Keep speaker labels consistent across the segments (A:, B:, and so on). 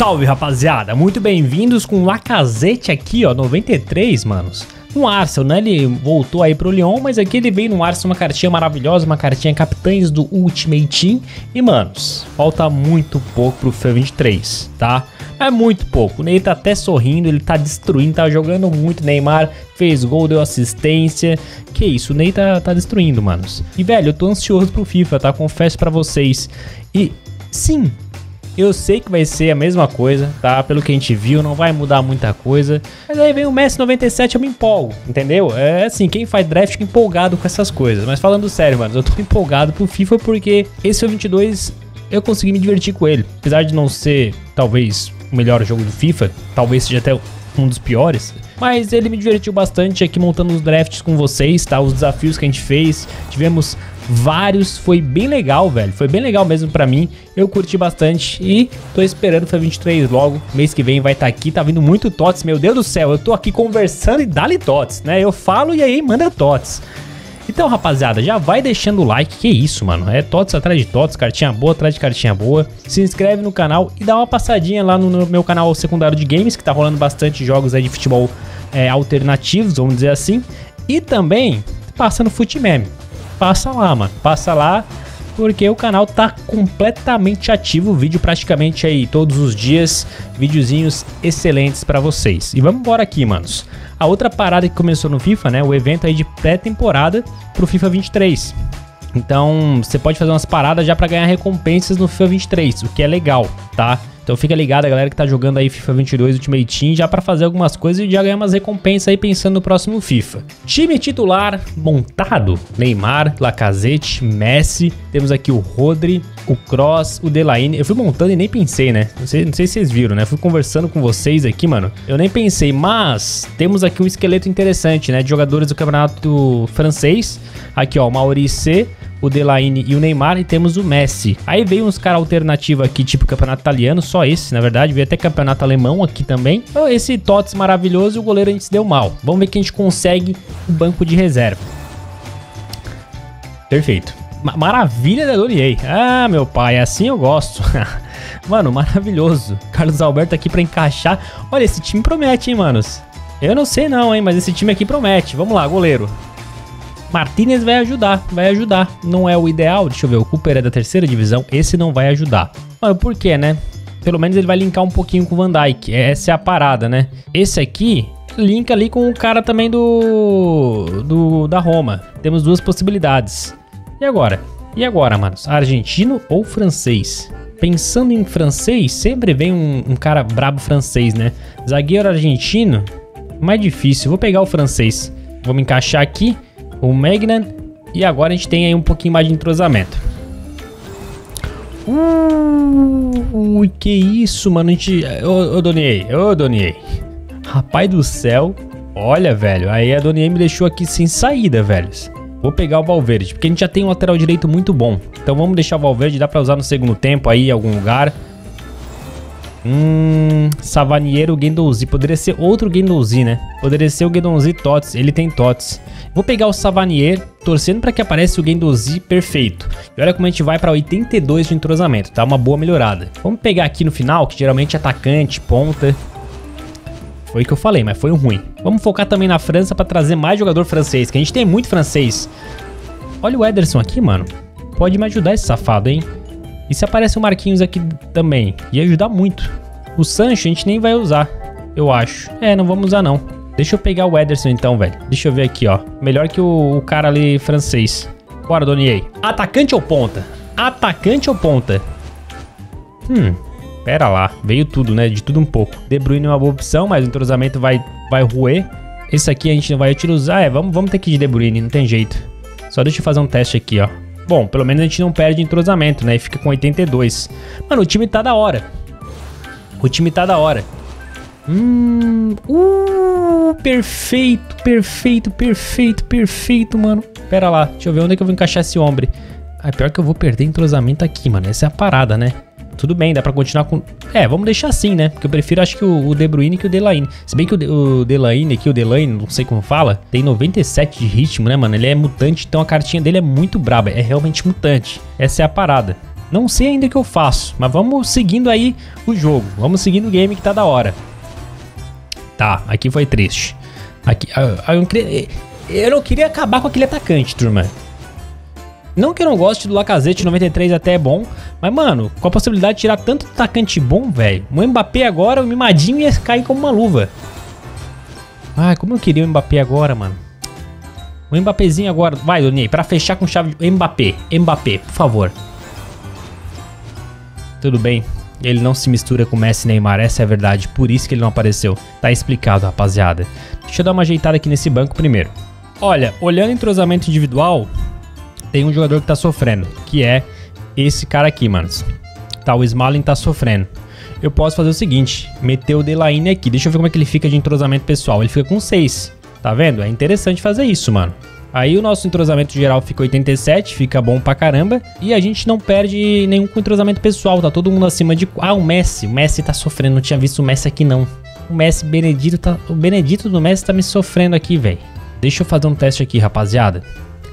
A: salve rapaziada, muito bem-vindos com o Lacazette aqui ó, 93 manos no Arsenal, né? Ele voltou aí pro Lyon, mas aqui ele veio no Arsenal uma cartinha maravilhosa, uma cartinha capitães do Ultimate Team. E, manos, falta muito pouco pro FIFA 23, tá? É muito pouco. O Ney tá até sorrindo, ele tá destruindo, tá jogando muito. Neymar fez gol, deu assistência. Que isso, o Ney tá, tá destruindo, manos. E, velho, eu tô ansioso pro FIFA, tá? Confesso para vocês. E, sim, eu sei que vai ser a mesma coisa, tá? Pelo que a gente viu, não vai mudar muita coisa. Mas aí vem o Messi 97, eu me empolgo, entendeu? É assim, quem faz draft fica empolgado com essas coisas. Mas falando sério, mano, eu tô empolgado pro FIFA porque esse 22 eu consegui me divertir com ele. Apesar de não ser, talvez, o melhor jogo do FIFA, talvez seja até um dos piores. Mas ele me divertiu bastante aqui montando os drafts com vocês, tá? Os desafios que a gente fez. Tivemos vários, foi bem legal, velho. Foi bem legal mesmo para mim. Eu curti bastante e tô esperando o 23 logo. Mês que vem vai estar tá aqui, tá vindo muito TOTS. Meu Deus do céu, eu tô aqui conversando e dá-lhe TOTS, né? Eu falo e aí manda TOTS. Então, rapaziada, já vai deixando o like, que isso, mano. É TOTS atrás de TOTS, cartinha boa atrás de cartinha boa. Se inscreve no canal e dá uma passadinha lá no, meu canal secundário de games, que tá rolando bastante jogos aí de futebol é, alternativos, vamos dizer assim. E também passa no Futimeme passa lá, mano. Passa lá, porque o canal tá completamente ativo, vídeo praticamente aí todos os dias, videozinhos excelentes para vocês. E vamos embora aqui, manos. A outra parada que começou no FIFA, né, o evento aí de pré-temporada pro FIFA 23. Então, você pode fazer umas paradas já para ganhar recompensas no FIFA 23, o que é legal, tá? Então fica ligado, a galera que tá jogando aí FIFA 22 Ultimate Team, já para fazer algumas coisas e já ganhar umas recompensas aí pensando no próximo FIFA. Time titular montado: Neymar, Lacazette, Messi. Temos aqui o Rodri, o Cross, o Delaine. Eu fui montando e nem pensei, né? Não sei, não sei se vocês viram, né? Fui conversando com vocês aqui, mano. Eu nem pensei, mas temos aqui um esqueleto interessante, né? De jogadores do campeonato francês. Aqui, ó, o Maurice o Delaine e o Neymar e temos o Messi. Aí veio uns caras alternativos aqui, tipo campeonato italiano, só esse, na verdade, veio até campeonato alemão aqui também. Então, esse Tots maravilhoso e o goleiro a gente se deu mal. Vamos ver que a gente consegue o banco de reserva. Perfeito. maravilha da. Ah, meu pai, assim eu gosto. Mano, maravilhoso. Carlos Alberto aqui pra encaixar. Olha, esse time promete, hein, manos. Eu não sei não, hein, mas esse time aqui promete. Vamos lá, goleiro. Martinez vai ajudar, vai ajudar. Não é o ideal, deixa eu ver, o Cooper é da terceira divisão, esse não vai ajudar. Mano, por quê, né? Pelo menos ele vai linkar um pouquinho com o Van Dijk, essa é a parada, né? Esse aqui linka ali com o cara também do, do da Roma. Temos duas possibilidades. E agora? E agora, manos? Argentino ou francês? Pensando em francês, sempre vem um, um cara brabo francês, né? Zagueiro argentino, mais difícil. Vou pegar o francês. Vamos encaixar aqui o Magnan. E agora a gente tem aí um pouquinho mais de entrosamento. Ui, que isso, mano. A gente. Ô, ô Doniei, ô Doniei. Rapaz do céu. Olha, velho. Aí a Doniei me deixou aqui sem saída, velhos. Vou pegar o Valverde, porque a gente já tem um lateral direito muito bom. Então vamos deixar o Valverde, dá pra usar no segundo tempo aí em algum lugar. Hum, Savaniero Gendouzi. Poderia ser outro Gendouzi, né? Poderia ser o Gendouzi Tots. Ele tem Tots. Vou pegar o Savanier, torcendo para que apareça o Gendouzi perfeito. E olha como a gente vai para 82 de entrosamento, tá? Uma boa melhorada. Vamos pegar aqui no final, que geralmente é atacante, ponta. Foi o que eu falei, mas foi um ruim. Vamos focar também na França para trazer mais jogador francês, que a gente tem muito francês. Olha o Ederson aqui, mano. Pode me ajudar esse safado, hein? E se aparece o Marquinhos aqui também? Ia ajudar muito. O Sancho a gente nem vai usar, eu acho. É, não vamos usar não. Deixa eu pegar o Ederson então, velho. Deixa eu ver aqui, ó. Melhor que o, o cara ali francês. Bora, Donier. Atacante ou ponta? Atacante ou ponta? Hum, pera lá. Veio tudo, né? De tudo um pouco. De Bruyne é uma boa opção, mas o entrosamento vai, vai ruer. Esse aqui a gente não vai utilizar. É, vamos, vamos ter que ir de De Bruyne, não tem jeito. Só deixa eu fazer um teste aqui, ó. Bom, pelo menos a gente não perde entrosamento, né? E fica com 82. Mano, o time tá da hora. O time tá da hora. Hum, uh, perfeito, perfeito, perfeito, perfeito, mano. Pera lá, deixa eu ver onde é que eu vou encaixar esse homem. Ah, pior que eu vou perder entrosamento aqui, mano. Essa é a parada, né? Tudo bem, dá pra continuar com... É, vamos deixar assim, né? Porque eu prefiro, acho que o, o De Bruyne que o Delaine. Se bem que o, De, o Delaine aqui, o Delaine, não sei como fala, tem 97 de ritmo, né, mano? Ele é mutante, então a cartinha dele é muito braba. É realmente mutante. Essa é a parada. Não sei ainda o que eu faço, mas vamos seguindo aí o jogo. Vamos seguindo o game que tá da hora. Tá, aqui foi triste. Aqui, eu, eu, eu não queria acabar com aquele atacante, turma. Não que eu não goste do Lacazette 93 até é bom, mas mano, com a possibilidade de tirar tanto atacante bom, velho. O Mbappé agora, o mimadinho ia cair como uma luva. Ai, como eu queria o Mbappé agora, mano. O Mbappézinho agora. Vai, Doni, pra fechar com chave de... Mbappé, Mbappé, por favor. Tudo bem. Ele não se mistura com Messi e Neymar, essa é a verdade. Por isso que ele não apareceu. Tá explicado, rapaziada. Deixa eu dar uma ajeitada aqui nesse banco primeiro. Olha, olhando entrosamento individual, tem um jogador que tá sofrendo, que é esse cara aqui, manos. Tá, o Smalling tá sofrendo. Eu posso fazer o seguinte, meter o Delaine aqui. Deixa eu ver como é que ele fica de entrosamento pessoal. Ele fica com 6, tá vendo? É interessante fazer isso, mano. Aí o nosso entrosamento geral fica 87, fica bom pra caramba. E a gente não perde nenhum entrosamento pessoal, tá todo mundo acima de... Ah, o Messi, o Messi tá sofrendo, não tinha visto o Messi aqui não. O Messi, Benedito, tá... O Benedito do Messi tá me sofrendo aqui, velho. Deixa eu fazer um teste aqui, rapaziada.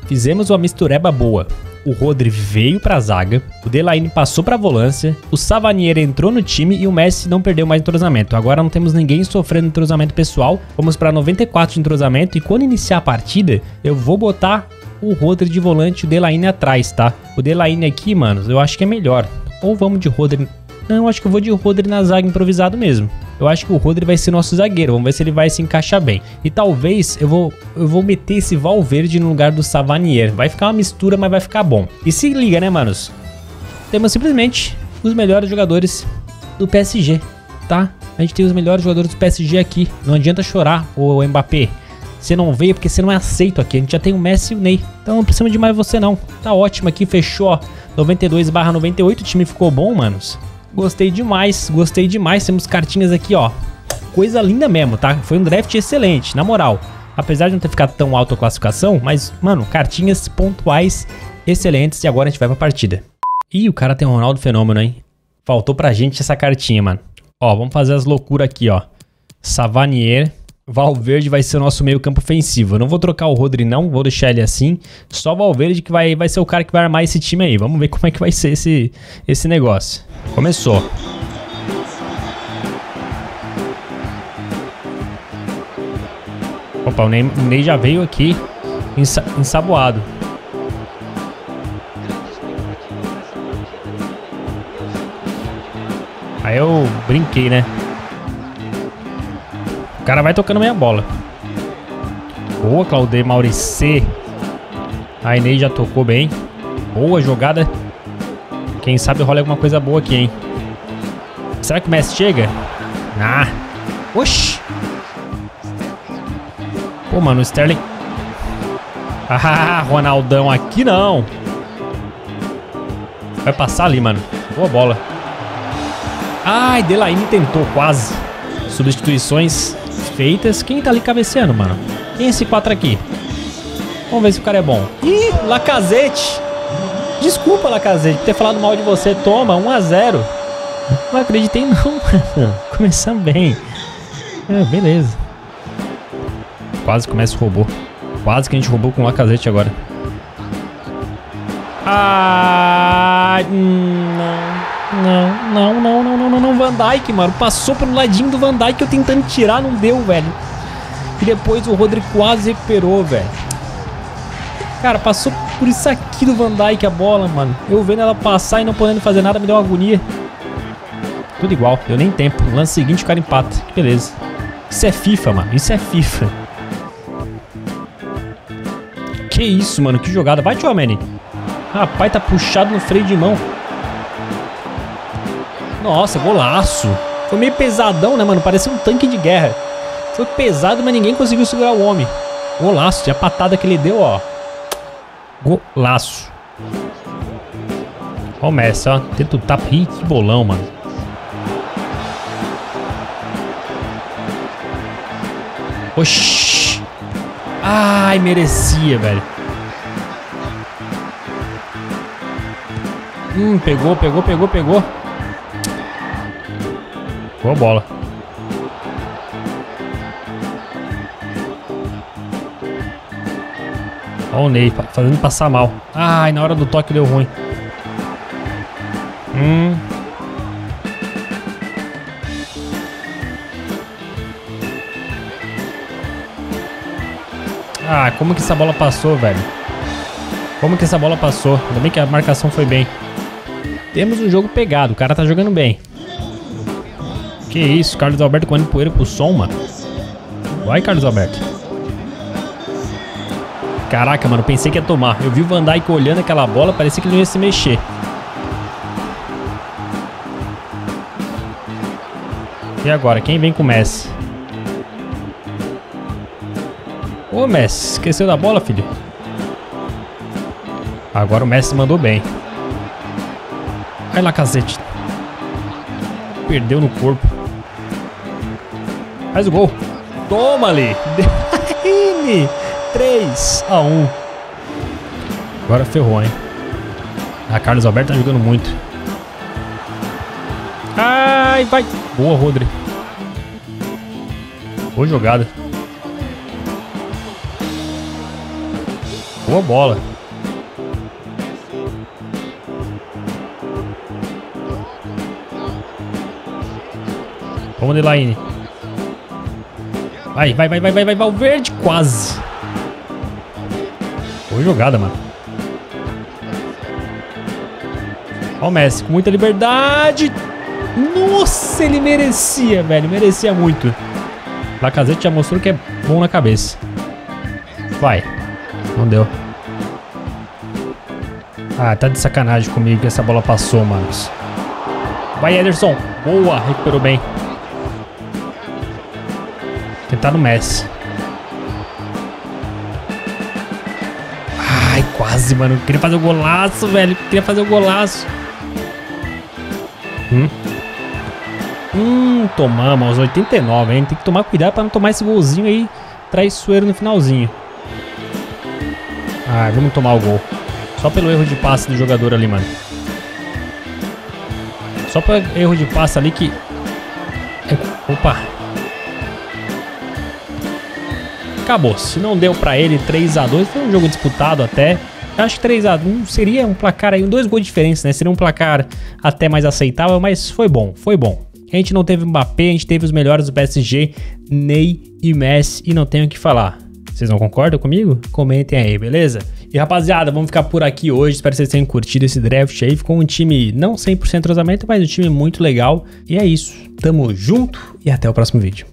A: Fizemos uma mistureba boa. O Rodri veio pra zaga, o Delaine passou pra volância, o Savanier entrou no time e o Messi não perdeu mais entrosamento. Agora não temos ninguém sofrendo entrosamento pessoal. Vamos para 94 de entrosamento e quando iniciar a partida, eu vou botar o Rodri de volante e o Delaine atrás, tá? O Delaine aqui, mano, eu acho que é melhor. Ou vamos de Rodri não, acho que eu vou de Rodri na zaga improvisado mesmo. Eu acho que o Rodri vai ser nosso zagueiro. Vamos ver se ele vai se encaixar bem. E talvez eu vou, eu vou meter esse Valverde no lugar do Savanier. Vai ficar uma mistura, mas vai ficar bom. E se liga, né, manos? Temos simplesmente os melhores jogadores do PSG, tá? A gente tem os melhores jogadores do PSG aqui. Não adianta chorar, o Mbappé. Você não veio porque você não é aceito aqui. A gente já tem o Messi e o Ney. Então não precisa de mais você não. Tá ótimo aqui, fechou, ó. 92 barra 98, o time ficou bom, manos. Gostei demais, gostei demais. Temos cartinhas aqui, ó. Coisa linda mesmo, tá? Foi um draft excelente, na moral. Apesar de não ter ficado tão alto a classificação, mas, mano, cartinhas pontuais excelentes e agora a gente vai pra partida. Ih, o cara tem um Ronaldo Fenômeno, hein? Faltou pra gente essa cartinha, mano. Ó, vamos fazer as loucuras aqui, ó. Savanier. Valverde vai ser o nosso meio campo ofensivo. Eu não vou trocar o Rodri não, vou deixar ele assim. Só Valverde que vai, vai ser o cara que vai armar esse time aí. Vamos ver como é que vai ser esse, esse negócio. Começou. Opa, o Ney, o Ney já veio aqui ensa, ensaboado. Aí eu brinquei, né? Cara vai tocando minha bola. Boa, Claudê Maurice. A Ney já tocou bem. Boa jogada. Quem sabe rola alguma coisa boa aqui, hein? Será que o Messi chega? Ah. Oxi. Pô, mano, o Sterling... Ah, Ronaldão aqui não. Vai passar ali, mano. Boa bola. Ai, Delaine tentou quase. Substituições feitas. Quem tá ali cabeceando, mano? Quem é esse 4 aqui? Vamos ver se o cara é bom. Ih, Lacazette. Desculpa, Lacazette, por ter falado mal de você. Toma, 1 a 0 Não acreditei não, mano. Começando bem. É, beleza. Quase começa o robô. Quase que a gente roubou com o Lacazette agora. Ah, não, não, não, não, não, não, não, Van Dyke, mano. Passou pelo ladinho do Van Dyke, eu tentando tirar, não deu, velho. E depois o Rodrigo quase recuperou, velho. Cara, passou por isso aqui do Van Dyke a bola, mano. Eu vendo ela passar e não podendo fazer nada me deu uma agonia. Tudo igual, deu nem tempo. Lance seguinte o cara empata. Beleza. Isso é FIFA, mano. Isso é FIFA. Que isso, mano. Que jogada. Vai, Tchouameni. Rapaz, tá puxado no freio de mão. Nossa, golaço. Foi meio pesadão, né, mano? Parecia um tanque de guerra. Foi pesado, mas ninguém conseguiu segurar o homem. Golaço. E a patada que ele deu, ó. Golaço. Ó o Messi, ó. Tenta o tapa. Ih, que bolão, mano. Oxi. Ai, merecia, velho. Hum, pegou, pegou, pegou, pegou. Boa bola. Olha o Ney fazendo passar mal. Ai, na hora do toque deu ruim. Hum. Ah, como que essa bola passou, velho? Como que essa bola passou? Ainda bem que a marcação foi bem. Temos um jogo pegado, o cara tá jogando bem. Que isso, Carlos Alberto comendo poeira pro som, mano. Vai, Carlos Alberto. Caraca, mano, pensei que ia tomar. Eu vi o Van Dijk olhando aquela bola, parecia que ele não ia se mexer. E agora, quem vem com o Messi? Ô, Messi, esqueceu da bola, filho? Agora o Messi mandou bem. Vai lá, cacete. Perdeu no corpo. Faz o gol. Toma ali. 3 a 1. Agora ferrou, hein? A Carlos Alberto tá jogando muito. Ai, vai. Boa, Rodri. Boa jogada. Boa bola. Vamos, Delaine. Vai, vai, vai, vai, vai, vai, Valverde. Quase. Boa jogada, mano. Ó o Messi, com muita liberdade. Nossa, ele merecia, velho. Merecia muito. Lacazette já mostrou que é bom na cabeça. Vai. Não deu. Ah, tá de sacanagem comigo que essa bola passou, manos. Vai, Ederson. Boa, recuperou bem. Tentar no Messi. Ai, quase, mano. Queria fazer o golaço, velho. Queria fazer o golaço. Hum. Hum, tomamos aos 89, hein? Tem que tomar cuidado pra não tomar esse golzinho aí traiçoeiro no finalzinho. Ah, vamos tomar o gol. Só pelo erro de passe do jogador ali, mano. Só pelo erro de passe ali que... É, opa, acabou. Se não deu para ele 3 a 2 foi um jogo disputado até. Acho que 3 a 1 seria um placar aí, dois gols diferentes, né? Seria um placar até mais aceitável, mas foi bom, foi bom. A gente não teve Mbappé, a gente teve os melhores do PSG, Ney e Messi, e não tenho o que falar. Vocês não concordam comigo? Comentem aí, beleza? E rapaziada, vamos ficar por aqui hoje. Espero que vocês tenham curtido esse draft aí. Ficou um time não 100% rosamento, mas um time muito legal. E é isso. Tamo junto e até o próximo vídeo.